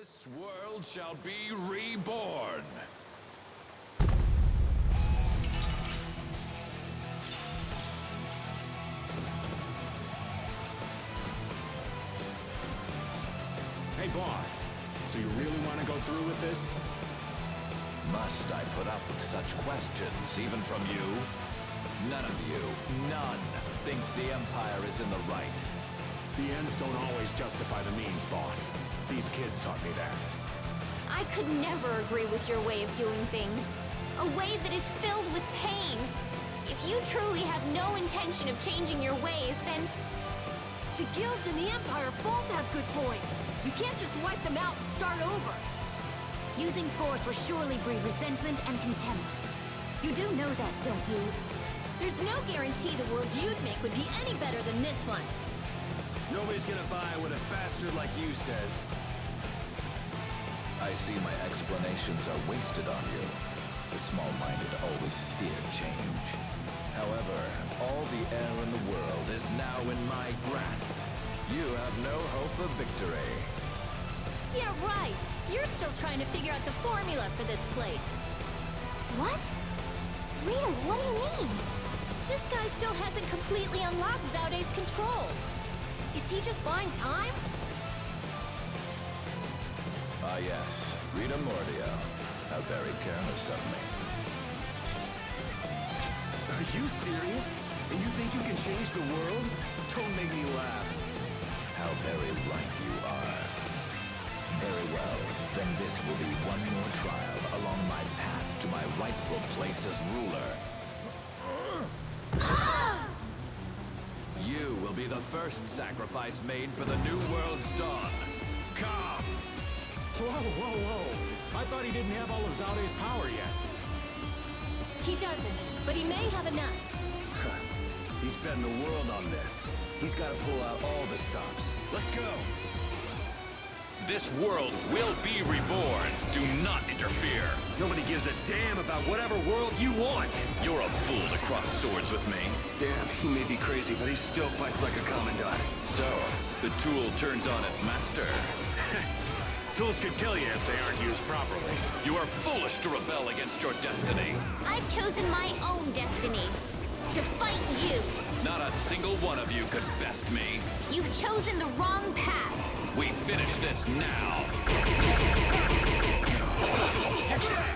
This world shall be reborn. Hey, boss. So you really want to go through with this? Must I put up with such questions, even from you? None of you, none, thinks the Empire is in the right. The ends don't always justify the means, boss. These kids taught me that. I could never agree with your way of doing things. A way that is filled with pain. If you truly have no intention of changing your ways, then The guilds and the Empire both have good points. You can't just wipe them out and start over. using force will surely breed resentment and contempt. You do know that, don't you? There's no guarantee the world you'd make would be any better than this one. Nobody's gonna buy what a bastard like you says. I see my explanations are wasted on you. The small-minded always fear change. However, all the air in the world is now in my grasp. You have no hope of victory. Yeah, right. You're still trying to figure out the formula for this place. What? Rita, what do you mean? This guy still hasn't completely unlocked Zaude's controls. Is he just buying time? Ah yes, Rita Mordio. How very careless of me. Are you serious? And you think you can change the world? Don't make me laugh. How very right you are. Very well, then this will be one more trial along my path to my rightful place as ruler. You will be the first sacrifice made for the new world's dawn. Come! Whoa, whoa, whoa. I thought he didn't have all of Zaude's power yet. He doesn't, but he may have enough. He's betting the world on this. He's gotta pull out all the stops. Let's go! This world will be reborn. Do not interfere. Nobody gives a damn about whatever world you want. You're a fool to cross swords with me. Damn, he may be crazy, but he still fights like a commandant. So, the tool turns on its master. Tools could kill you if they aren't used properly. You are foolish to rebel against your destiny. I've chosen my own destiny. To fight you. Not a single one of you could best me. You've chosen the wrong path. We finish this now. Ha!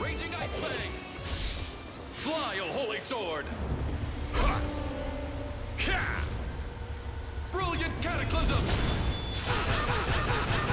Raging Ice Fang! Fly, O Holy Sword! Brilliant Cataclysm!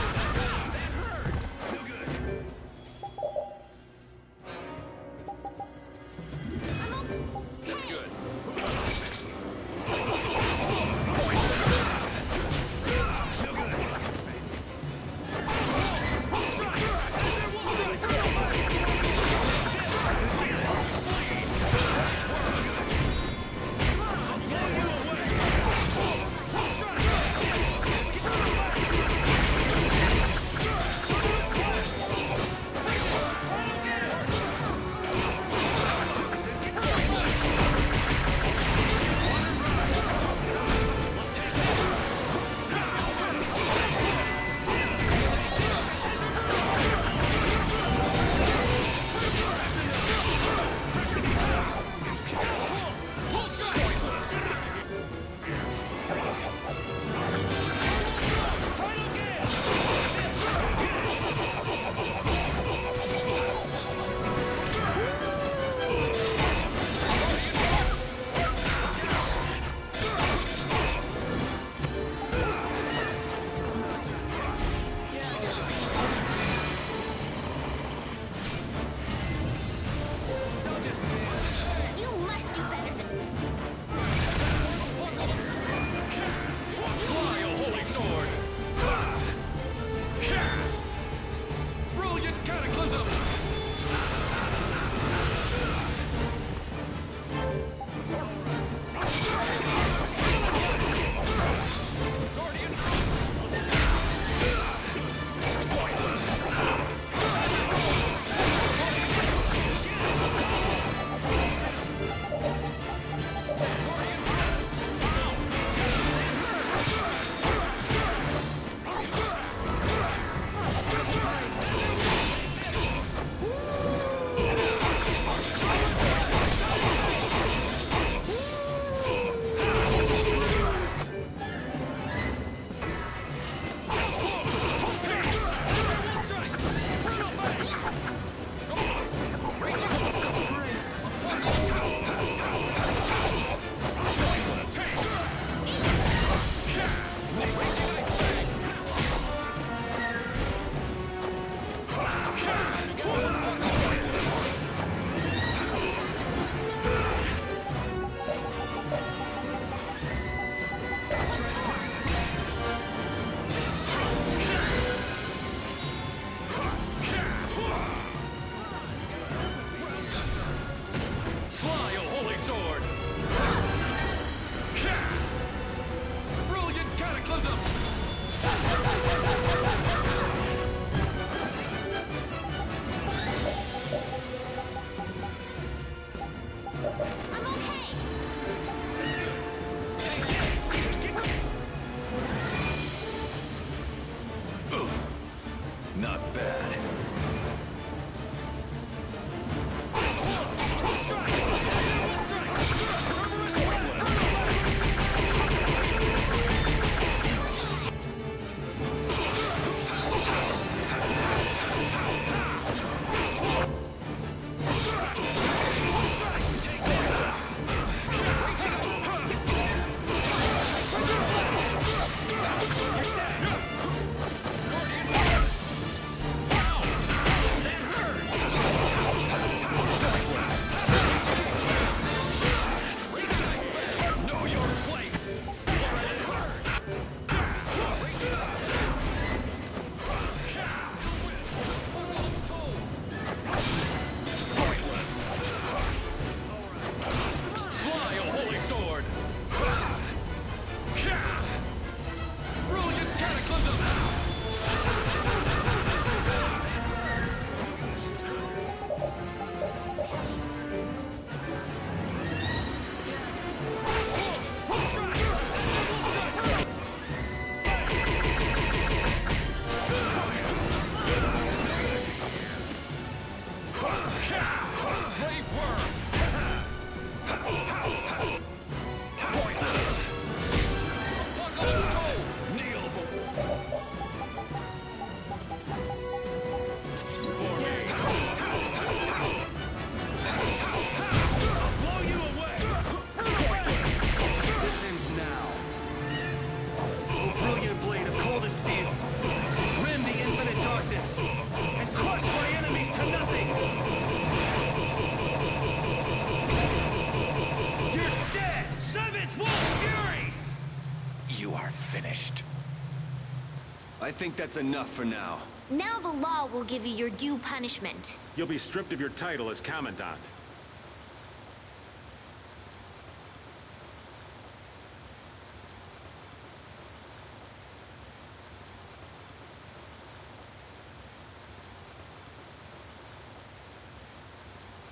I think that's enough for now. Now the law will give you your due punishment. You'll be stripped of your title as Commandant.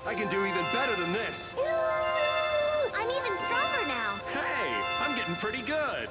I can do even better than this. I'm even stronger now. Hey, I'm getting pretty good.